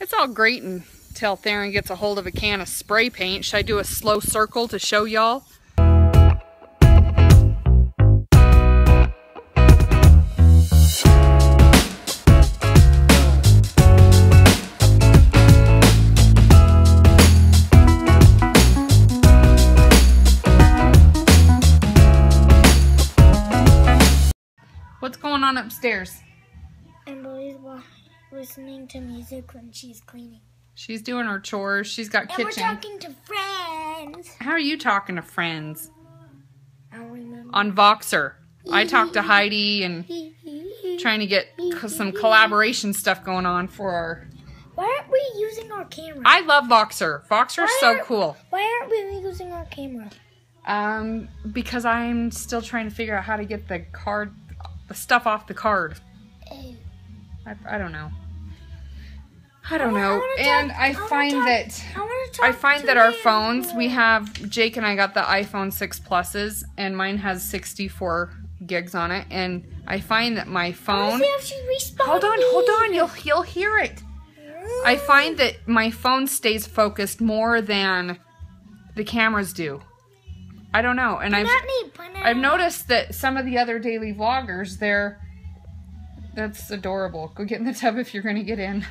It's all great until Theron gets a hold of a can of spray paint. Should I do a slow circle to show y'all? What's going on upstairs? Wa- listening to music when she's cleaning. She's doing her chores. She's got And kitchen. we're talking to friends. How are you talking to friends? I don't remember. On Voxer. I talked to Heidi and trying to get some collaboration stuff going on for our. Why aren't we using our camera? I love Voxer. Voxer's Why so cool. Why aren't we using our camera? Um, because I'm still trying to figure out how to get the card, the stuff off the card. Oh. I, I don't know. I don't I know. talk- And I I find talk- that. I talk I find that our phones, we have, Jake and I got the iPhone 6 Pluses, and mine has 64 gigs on it. And I find that my phone. see if she responded. Hold on, hold on, you'll, you'll hear it. I find that my phone stays focused more than the cameras do. I don't know. And I've, me, I've noticed that some of the other daily vloggers, they're. That's adorable. Go get in the tub if you're going to get in.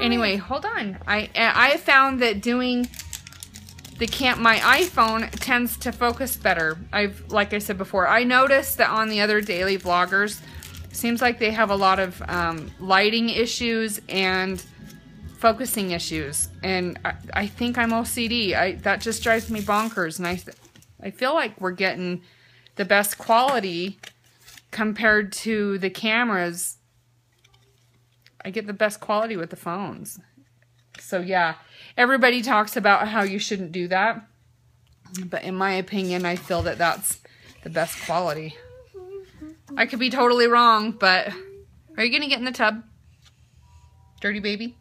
Anyway, hold on. I I found that doing the camp my iPhone tends to focus better. I've like I said before, I noticed that on the other daily vloggers, seems like they have a lot of um, lighting issues and focusing issues, and I, I think I'm OCD. I that just drives me bonkers, and I I feel like we're getting the best quality compared to the cameras I get the best quality with the phones. So yeah, everybody talks about how you shouldn't do that. But in my opinion, I feel that that's the best quality. I could be totally wrong, but are you going to get in the tub? Dirty baby?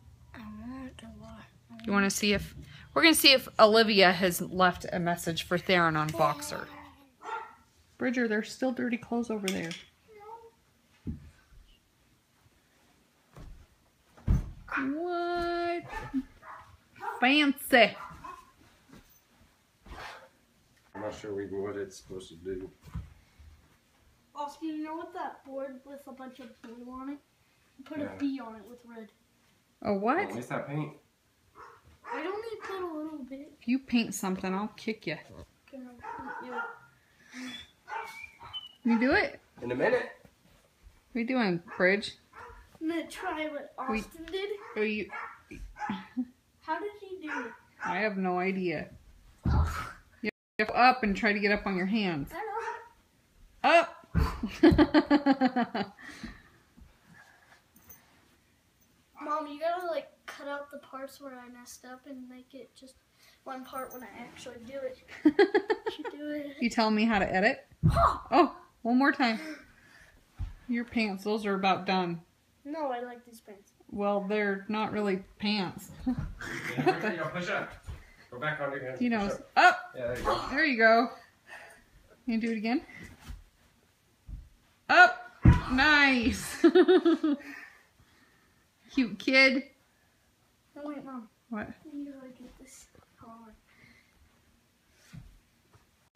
You want to see if we're going to see if Olivia has left a message for Theron on Voxer. Bridger, there's still dirty clothes over there. What? Fancy. I'm not sure even what it's supposed to do. Austin, you know what that board with a bunch of blue on it? Put Yeah. a B on it with red. Oh, Well, what? at least that paint. I don't need to put a little bit. If you paint something, I'll kick you. Can I- yeah. You do it? In a minute. What are you doing, Bridge? I'm gonna try what Wait. Austin did. Are you? How did he do it? I have no idea. You have to up and try to get up on your hands. Up. Mom, you gotta like cut out the parts where I messed up and make it just one part when I actually do it. You do it. you telling me how to edit? Oh, one more time. Your pants, those are about done. No, I like these pants. Well, they're not really pants. Yeah, there you go. Push up. Go back on your hands. You know, up. up. Yeah, there you go. There you go. You do it again. Up. Nice. Cute kid. No, wait, Mom. What? You gotta get this on.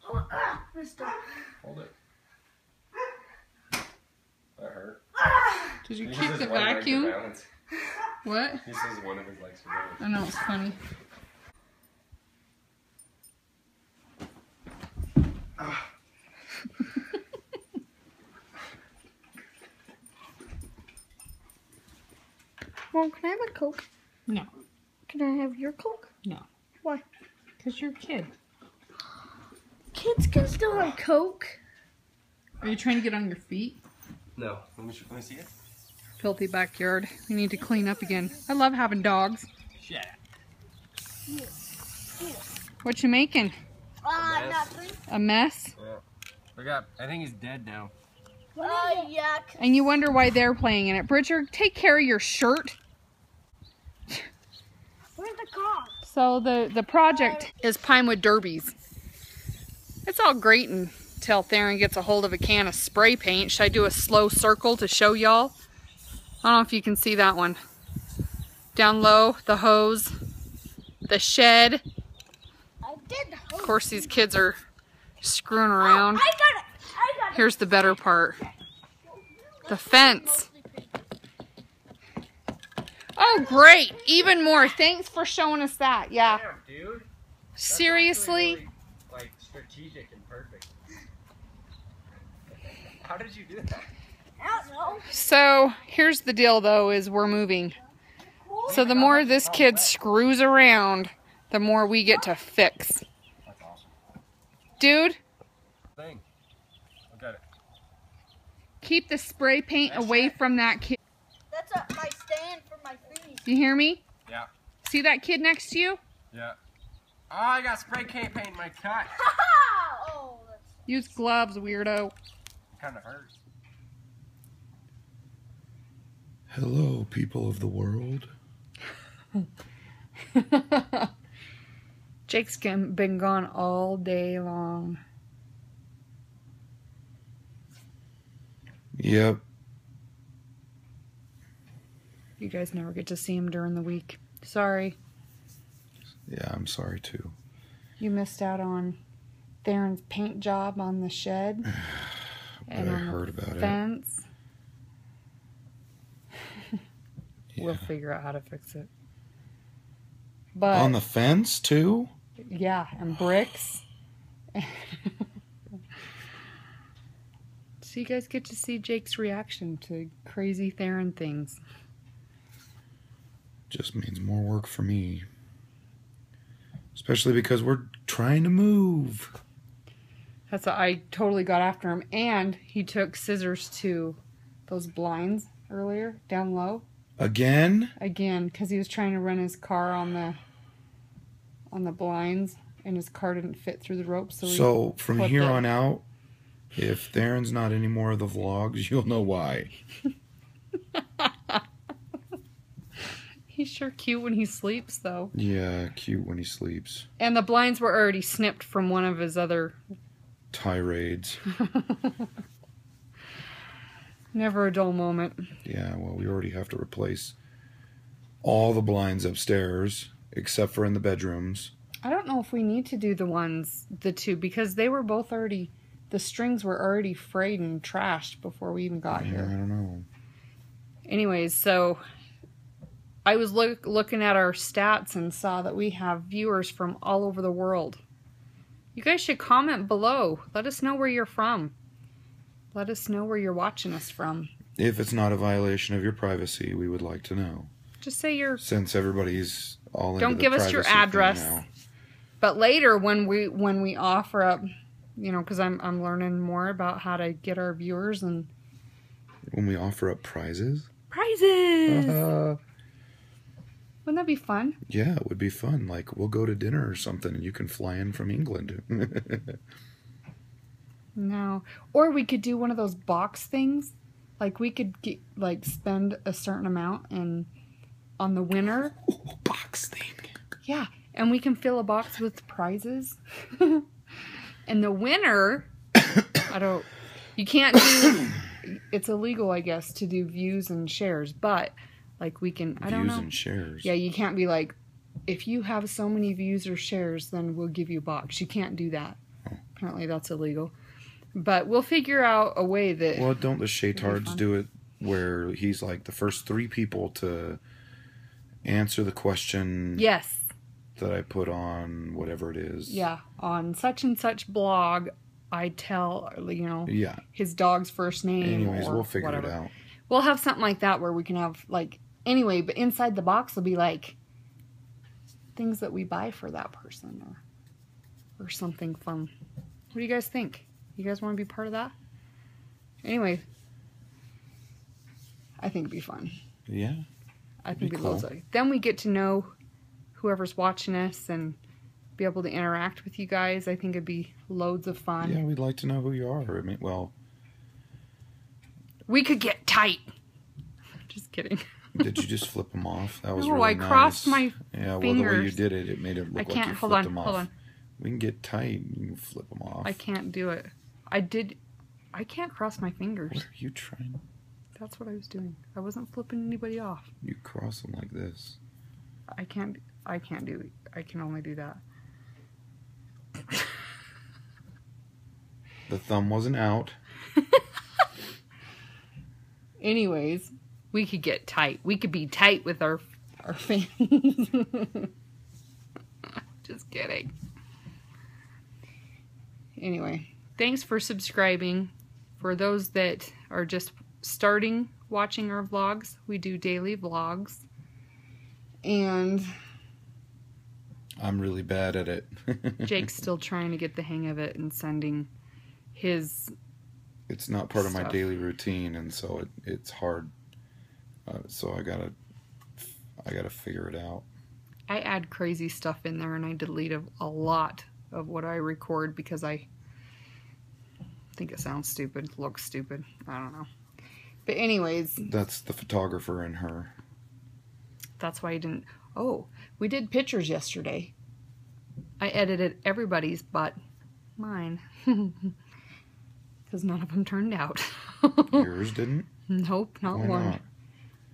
Oh, ah, missed. Hold it. That hurt. Did you He keep the one leg to vacuum? What? He says one of his legs to balance. I know it's funny. Mom, can I have a Coke? No, Can I have your Coke? no. Why? Because you're a kid. Kids can still have Coke. Are you trying to get on your feet? No. Let me, let me see it. Filthy backyard. We need to clean up again. I love having dogs. Yeah. What you making? Uh, Yes. nothing. A mess? Yeah. I got. I think he's dead now. Uh, yeah. And you wonder why they're playing in it. Bridger, take care of your shirt. Where's the car? So the, the project is Pinewood Derbies. It's all great until Theron gets a hold of a can of spray paint. Should I do a slow circle to show y'all? I don't know if you can see that one. Down low, the hose, the shed. I did. Of course, these kids are screwing around. I got it. I got it. Here's the better part. The fence. Oh, great. Even more. Thanks for showing us that. Yeah. Damn, dude. Seriously? really, like strategic and perfect. How did you do that? I don't know. So, here's the deal though is we're moving. So the more this kid screws around, the more we get to fix. That's awesome. Dude, Thing. Look at it. keep the spray paint away from that kid. That's a, my stand for my food. You hear me? Yeah. See that kid next to you? Yeah. Oh, I got spray can paint in my cut. oh, Use gloves, weirdo. Kind of hurts. Hello, people of the world. Jake's been been gone all day long. Yep. You guys never get to see him during the week. Sorry. Yeah, I'm sorry too. You missed out on Theron's paint job on the shed. But and I heard about it. Fence. We'll figure out how to fix it. But On the fence too? yeah, and bricks. so you guys get to see Jake's reaction to crazy Theron things. Just means more work for me. Especially because we're trying to move. That's why I totally got after him, and he took scissors to those blinds earlier down low Again? again because he was trying to run his car on the on the blinds, and his car didn't fit through the ropes. So, So from here on out, if Theron's not any more of the vlogs, you'll know why. he's sure cute when he sleeps though. Yeah, cute when he sleeps. And the blinds were already snipped from one of his other. Tirades. Never a dull moment. Yeah, well, we already have to replace all the blinds upstairs, except for in the bedrooms. I don't know if we need to do the ones, the two, because they were both already. The strings were already frayed and trashed before we even got Yeah, here. I don't know. anyways, so I was look, looking at our stats and saw that we have viewers from all over the world. You guys should comment below. Let us know where you're from. Let us know where you're watching us from. If it's not a violation of your privacy, we would like to know. Just say your. Since everybody's all Don't give us your address. But later, when we when we offer up, you know, because I'm I'm learning more about how to get our viewers and When we offer up prizes, prizes. uh, Wouldn't that be fun? yeah, it would be fun. Like we'll go to dinner or something, and you can fly in from England. No. Or we could do one of those box things. Like we could get like spend a certain amount and on the winner. Ooh, box thing. Yeah. And we can fill a box with prizes. and the winner I don't you can't do it's illegal I guess to do views and shares, but like we can I don't Views know. and shares. Yeah, you can't be like if you have so many views or shares, then we'll give you a box. You can't do that. Oh. Apparently that's illegal. But we'll figure out a way that Well, don't the. Shaytards do it where he's like the first three people to answer the question Yes. that I put on whatever it is? Yeah, on such and such blog, I tell you know Yeah. his dog's first name. Anyways, we'll figure whatever. it out. We'll have something like that where we can have like anyway, but inside the box will be like things that we buy for that person or or something fun. What do you guys think? You guys want to be part of that? Anyway, I think it'd be fun. Yeah. I think Be it'd be cool. loads of- Then we get to know whoever's watching us and be able to interact with you guys. I think it'd be loads of fun. Yeah, we'd like to know who you are. I mean, well, We could get tight. Just kidding. did you just flip them off? That was No, really I crossed nice. my Yeah, well, the way you did it, it made it look I like can't. you Hold flipped on. them off. Hold on. We can get tight. You can flip them off. I can't do it. I did. I can't cross my fingers. What are you trying? That's what I was doing. I wasn't flipping anybody off. You cross them like this. I can't. I can't do. I can only do that. The thumb wasn't out. Anyways, we could get tight. We could be tight with our our fans. Just kidding. Anyway, thanks for subscribing. For those that are just starting watching our vlogs, we do daily vlogs. And I'm really bad at it. Jake's still trying to get the hang of it and sending his it's not part of my daily routine, and so it, it's hard. Uh, so I gotta, I gotta figure it out. I add crazy stuff in there and I delete a, a lot of what I record because I think it sounds stupid, looks stupid. I don't know. But anyways, That's the photographer in her. that's why I didn't. Oh, we did pictures yesterday. I edited everybody's but mine. Because none of them turned out. Yours didn't. nope, not Why one. not?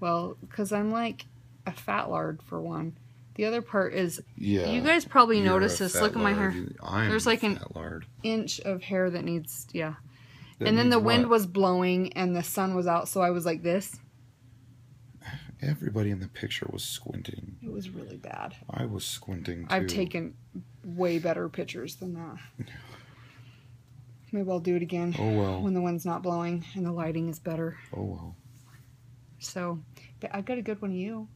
Well, because I'm like a fat lard for one. The other part is Yeah. you guys probably noticed this. Look at my hair. I'm There's like an- lard. Inch of hair that needs, yeah. That and then the wind what? was blowing and the sun was out, so I was like this. Everybody in the picture was squinting. It was really bad. I was squinting too. I've taken way better pictures than that. Maybe I'll do it again Oh well. when the wind's not blowing and the lighting is better. Oh well. So, but I got a good one of you.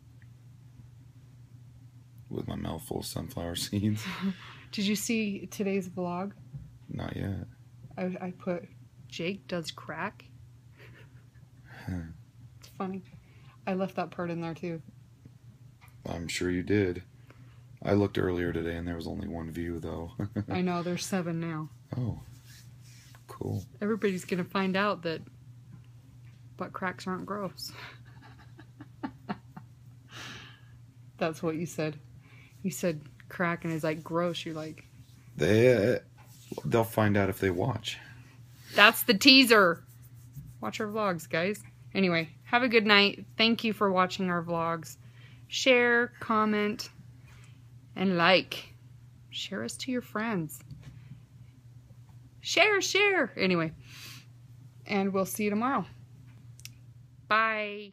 With my mouth full of sunflower seeds. Did you see today's vlog? Not yet. I, I put Jake does crack. it's funny. I left that part in there too. I'm sure you did. I looked earlier today and there was only one view though. I know there's seven now. oh. Cool. Everybody's gonna find out that butt cracks aren't gross. That's what you said. You said crack and it's like gross. You're like, They they'll find out if they watch. that's the teaser. Watch our vlogs, guys. Anyway, have a good night. Thank you for watching our vlogs. Share, comment, and like. Share us to your friends. Share, share. Anyway, and we'll see you tomorrow. Bye.